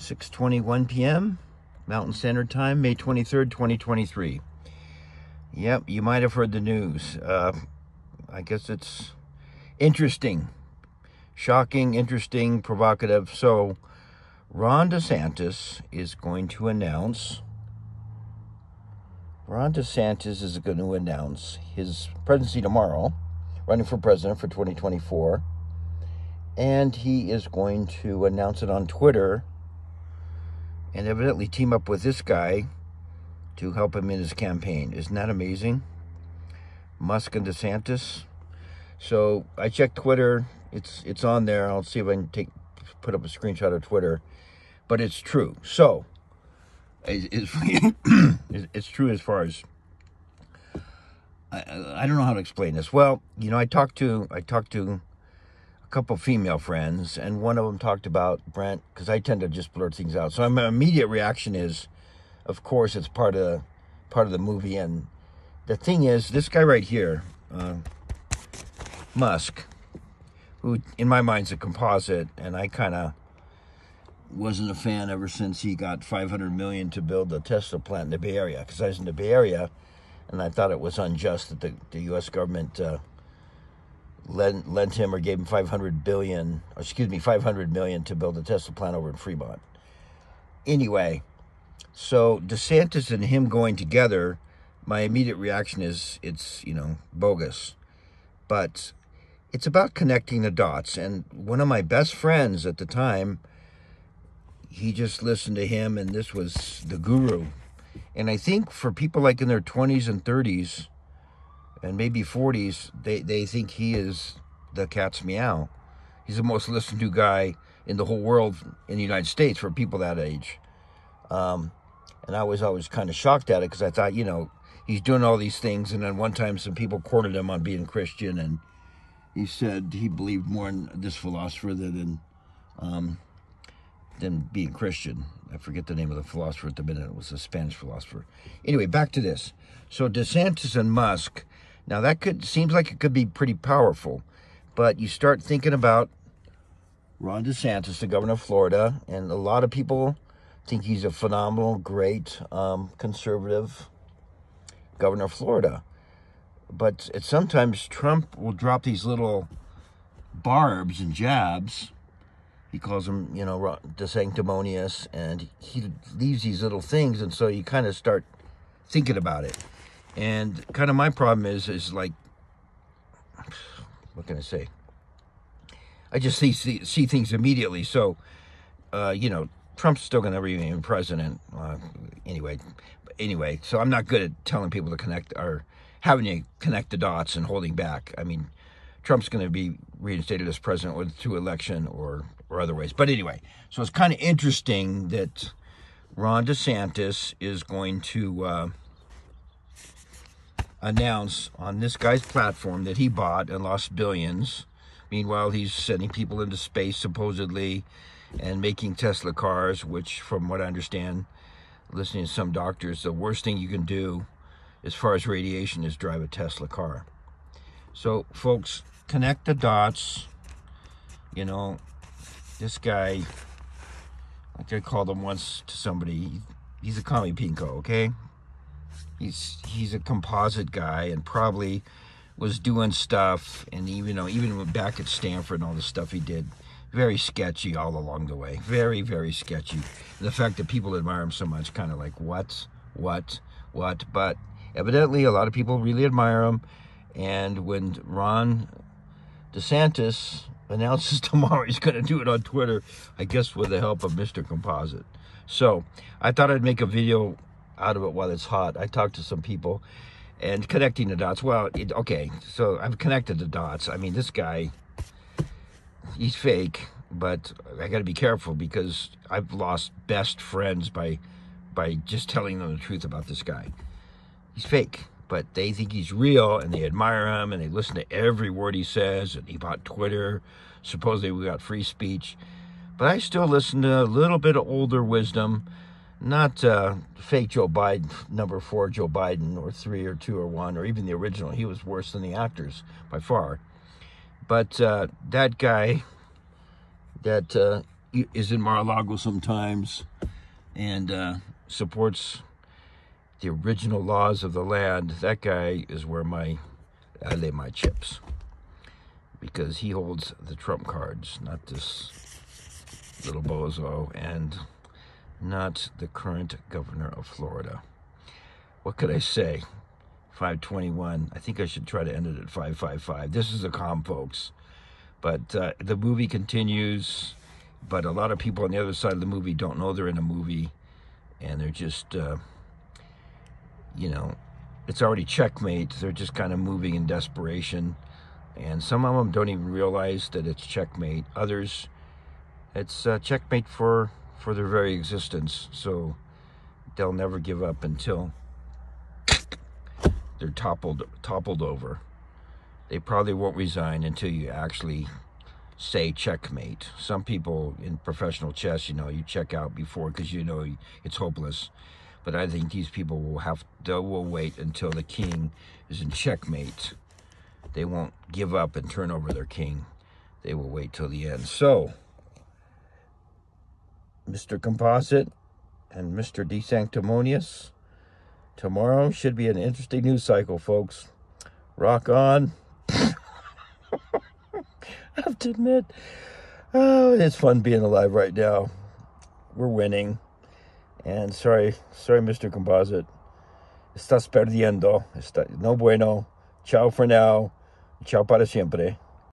6:21 p.m. Mountain Standard Time, May 23rd, 2023. Yep, you might have heard the news. Uh, I guess it's interesting, shocking, interesting, provocative. So, Ron DeSantis is going to announce. Ron DeSantis is going to announce his presidency tomorrow, running for president for 2024. And he is going to announce it on Twitter and evidently team up with this guy to help him in his campaign. Isn't that amazing? Musk and DeSantis. So I checked Twitter. It's it's on there. I'll see if I can take put up a screenshot of Twitter, but it's true. So it's, it's true as far as I, I don't know how to explain this. Well, you know, I talked to I talked to couple female friends, and one of them talked about Brent because I tend to just blurt things out. So my immediate reaction is, of course, it's part of the, part of the movie. And the thing is, this guy right here, uh, Musk, who in my mind's a composite, and I kind of wasn't a fan ever since he got 500 million to build the Tesla plant in the Bay Area because I was in the Bay Area, and I thought it was unjust that the, the U.S. government. Uh, lent, lent him or gave him 500 billion, excuse me, 500 million to build a Tesla plant over in Fremont. Anyway, so DeSantis and him going together, my immediate reaction is it's, you know, bogus. But it's about connecting the dots. And one of my best friends at the time, he just listened to him, and this was the guru. And I think for people like in their 20s and 30s, and maybe 40s, they, they think he is the cat's meow. He's the most listened to guy in the whole world in the United States for people that age. Um, and I was always kind of shocked at it because I thought, you know, he's doing all these things. And then one time some people cornered him on being Christian, and he said he believed more in this philosopher than um, than being Christian. I forget the name of the philosopher at the minute. It was a Spanish philosopher. Anyway, back to this. So DeSantis and Musk now that could seems like it could be pretty powerful, but you start thinking about Ron DeSantis, the governor of Florida, and a lot of people think he's a phenomenal, great um, conservative governor of Florida. But sometimes Trump will drop these little barbs and jabs. He calls them, you know, DeSanctimonious, and he leaves these little things, and so you kind of start thinking about it. And kind of my problem is, is like, what can I say? I just see see, see things immediately. So, uh, you know, Trump's still going to remain president uh, anyway. Anyway, so I'm not good at telling people to connect or having to connect the dots and holding back. I mean, Trump's going to be reinstated as president or through election or or other ways. But anyway, so it's kind of interesting that Ron DeSantis is going to. Uh, announce on this guy's platform that he bought and lost billions. Meanwhile, he's sending people into space supposedly and making Tesla cars, which, from what I understand, listening to some doctors, the worst thing you can do as far as radiation is drive a Tesla car. So, folks, connect the dots. You know, this guy, like I called him once to somebody, he's a commie pinko, okay? He's he's a composite guy and probably was doing stuff and even know even back at Stanford and all the stuff he did. Very sketchy all along the way. Very very sketchy. And the fact that people admire him so much kind of like what? What? What? But evidently a lot of people really admire him. And when Ron DeSantis announces tomorrow he's going to do it on Twitter I guess with the help of Mr. Composite. So I thought I'd make a video out of it while it's hot. I talked to some people and connecting the dots. Well, it, okay, so I've connected the dots. I mean, this guy, he's fake, but I got to be careful because I've lost best friends by by just telling them the truth about this guy. He's fake, but they think he's real and they admire him and they listen to every word he says. And he bought Twitter. Supposedly we got free speech, but I still listen to a little bit of older wisdom not uh, fake Joe Biden, number four Joe Biden, or three, or two, or one, or even the original. He was worse than the actors by far. But uh, that guy that uh, is in Mar-a-Lago sometimes and uh, supports the original laws of the land, that guy is where my I lay my chips because he holds the trump cards, not this little bozo and not the current governor of Florida. What could I say? 521. I think I should try to end it at 555. This is a calm, folks. But uh, the movie continues, but a lot of people on the other side of the movie don't know they're in a movie, and they're just, uh, you know, it's already checkmate. They're just kind of moving in desperation. And some of them don't even realize that it's checkmate. Others, it's uh, checkmate for, for their very existence. So they'll never give up until they're toppled, toppled over. They probably won't resign until you actually say checkmate. Some people in professional chess, you know, you check out before because you know it's hopeless. But I think these people will have, they will wait until the king is in checkmate. They won't give up and turn over their king. They will wait till the end. So, Mr. Composite and Mr. DeSanctimonious, tomorrow should be an interesting news cycle, folks. Rock on. I have to admit, oh, it's fun being alive right now. We're winning. And sorry, sorry, Mr. Composite. Estás perdiendo. Está, no bueno. Ciao for now. Ciao para siempre.